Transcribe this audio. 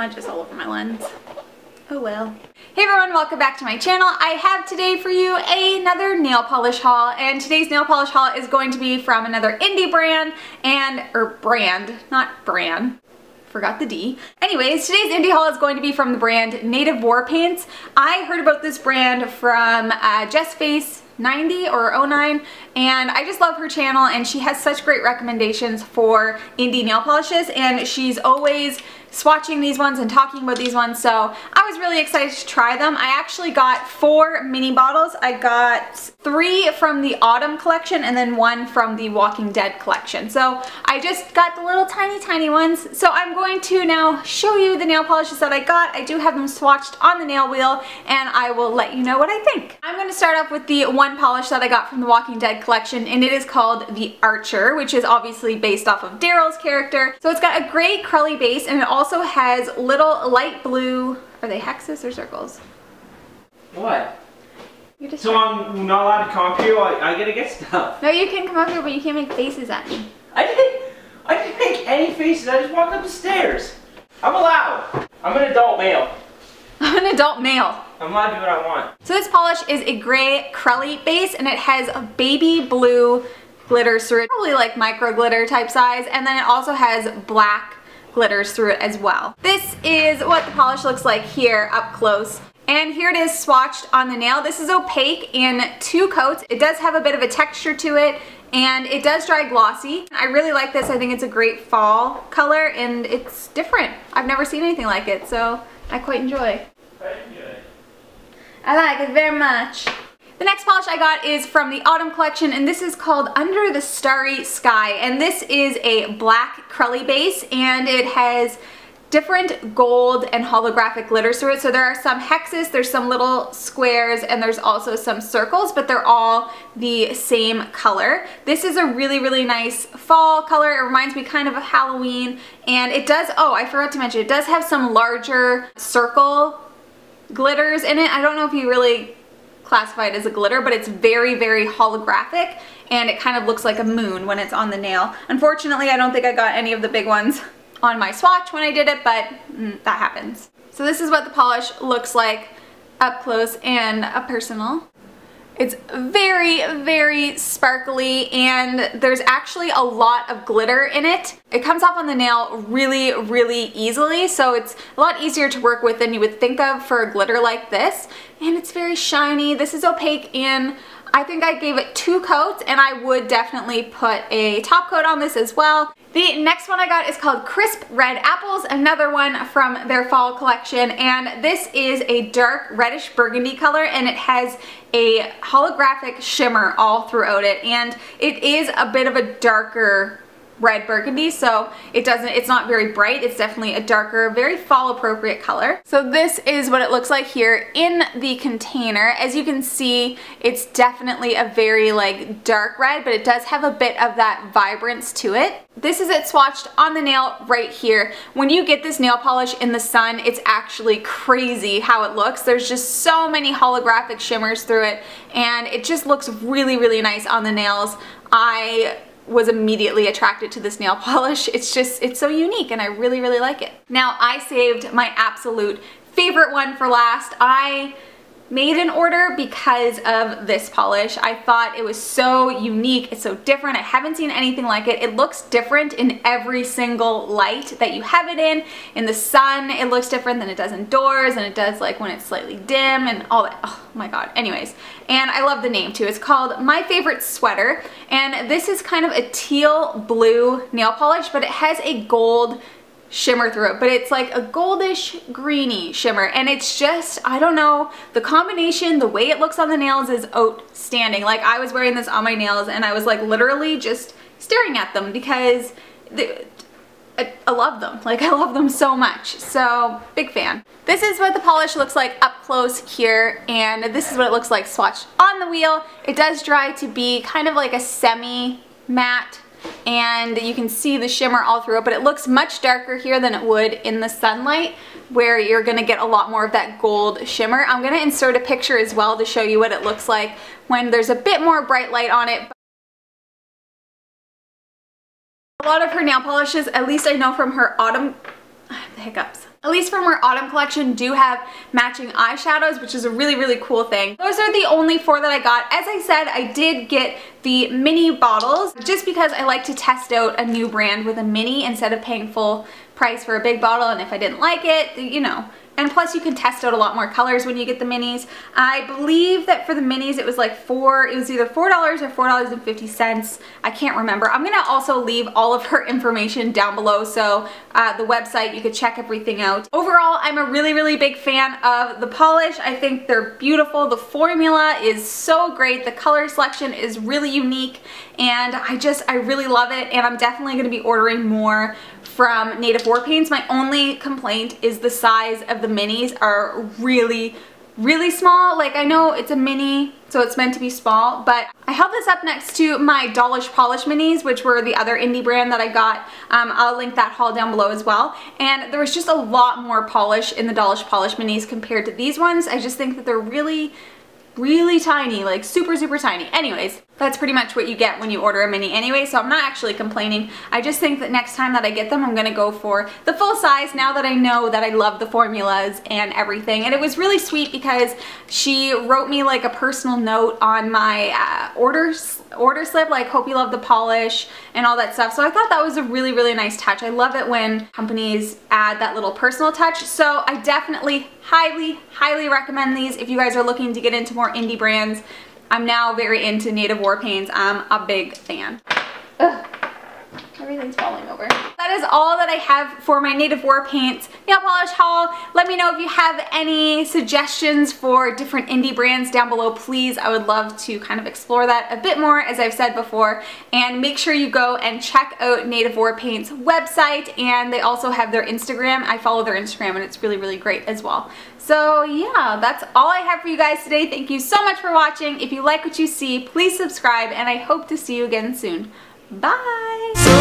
smudges all over my lens. Oh well. Hey everyone, welcome back to my channel. I have today for you another nail polish haul and today's nail polish haul is going to be from another indie brand and, or brand, not brand, forgot the D. Anyways, today's indie haul is going to be from the brand Native War Paints. I heard about this brand from uh, Jess Face 90 or 09 and I just love her channel and she has such great recommendations for indie nail polishes and she's always swatching these ones and talking about these ones so I was really excited to try them. I actually got four mini bottles. I got three from the Autumn collection and then one from the Walking Dead collection. So I just got the little tiny tiny ones. So I'm going to now show you the nail polishes that I got. I do have them swatched on the nail wheel and I will let you know what I think. I'm going to start off with the one polish that I got from the Walking Dead collection and it is called the Archer which is obviously based off of Daryl's character. So it's got a great Crelly base and it also also has little light blue, are they hexes or circles? What? So I'm not allowed to come up here? I, I gotta get stuff. No, you can come up here, but you can't make faces at me. I didn't, I didn't make any faces. I just walked up the stairs. I'm allowed. I'm an adult male. I'm an adult male. I'm allowed to do what I want. So this polish is a gray Crelly base and it has a baby blue glitter, it, probably like micro glitter type size, and then it also has black glitters through it as well. This is what the polish looks like here up close. And here it is swatched on the nail. This is opaque in two coats. It does have a bit of a texture to it and it does dry glossy. I really like this. I think it's a great fall color and it's different. I've never seen anything like it, so I quite enjoy. I like it very much. The next polish I got is from the Autumn collection and this is called Under the Starry Sky and this is a black Crelly base and it has different gold and holographic glitters through it. So there are some hexes, there's some little squares, and there's also some circles, but they're all the same color. This is a really, really nice fall color. It reminds me kind of of Halloween. And it does, oh, I forgot to mention, it does have some larger circle glitters in it. I don't know if you really classified as a glitter, but it's very, very holographic and it kind of looks like a moon when it's on the nail. Unfortunately, I don't think I got any of the big ones on my swatch when I did it, but mm, that happens. So this is what the polish looks like up close and personal. It's very, very sparkly and there's actually a lot of glitter in it. It comes off on the nail really, really easily, so it's a lot easier to work with than you would think of for a glitter like this. And it's very shiny. This is opaque in I think I gave it two coats and I would definitely put a top coat on this as well. The next one I got is called Crisp Red Apples, another one from their fall collection, and this is a dark reddish burgundy color, and it has a holographic shimmer all throughout it, and it is a bit of a darker red burgundy so it doesn't it's not very bright. It's definitely a darker very fall appropriate color. So this is what it looks like here in the container. As you can see it's definitely a very like dark red but it does have a bit of that vibrance to it. This is it swatched on the nail right here. When you get this nail polish in the sun it's actually crazy how it looks. There's just so many holographic shimmers through it and it just looks really really nice on the nails. I was immediately attracted to this nail polish. It's just, it's so unique and I really, really like it. Now I saved my absolute favorite one for last. I made an order because of this polish. I thought it was so unique, it's so different. I haven't seen anything like it. It looks different in every single light that you have it in. In the sun, it looks different than it does indoors and it does like when it's slightly dim and all that. Oh my god. Anyways, and I love the name too. It's called My Favorite Sweater and this is kind of a teal blue nail polish but it has a gold shimmer through it, but it's like a goldish greeny shimmer and it's just, I don't know, the combination, the way it looks on the nails is outstanding. Like I was wearing this on my nails and I was like literally just staring at them because I love them. Like I love them so much. So big fan. This is what the polish looks like up close here and this is what it looks like swatched on the wheel. It does dry to be kind of like a semi matte and you can see the shimmer all through it, but it looks much darker here than it would in the sunlight where you're gonna get a lot more of that gold shimmer. I'm gonna insert a picture as well to show you what it looks like when there's a bit more bright light on it. A lot of her nail polishes, at least I know from her autumn, hiccups. at least from her autumn collection, do have matching eyeshadows, which is a really, really cool thing. Those are the only four that I got. As I said, I did get the mini bottles just because I like to test out a new brand with a mini instead of paying full price for a big bottle and if I didn't like it, you know, and plus you can test out a lot more colors when you get the minis. I believe that for the minis it was like four, it was either $4 or $4.50. I can't remember. I'm gonna also leave all of her information down below so uh, the website, you could check everything out. Overall, I'm a really, really big fan of the polish. I think they're beautiful. The formula is so great. The color selection is really unique and I just, I really love it and I'm definitely gonna be ordering more from Native War Paints. My only complaint is the size of the minis are really, really small. Like I know it's a mini, so it's meant to be small, but I held this up next to my Dollish Polish minis, which were the other indie brand that I got. Um, I'll link that haul down below as well. And there was just a lot more polish in the Dollish Polish minis compared to these ones. I just think that they're really, really tiny, like super, super tiny. Anyways, that's pretty much what you get when you order a mini anyway, so I'm not actually complaining. I just think that next time that I get them, I'm gonna go for the full size now that I know that I love the formulas and everything. And it was really sweet because she wrote me like a personal note on my uh, orders order slip like hope you love the polish and all that stuff so I thought that was a really really nice touch I love it when companies add that little personal touch so I definitely highly highly recommend these if you guys are looking to get into more indie brands I'm now very into Native War Paints. I'm a big fan. Ugh. Everything's falling over. That is all that I have for my Native War Paints nail polish haul. Let me know if you have any suggestions for different indie brands down below, please. I would love to kind of explore that a bit more, as I've said before. And make sure you go and check out Native War Paints website, and they also have their Instagram. I follow their Instagram, and it's really, really great as well. So yeah, that's all I have for you guys today. Thank you so much for watching. If you like what you see, please subscribe, and I hope to see you again soon. Bye!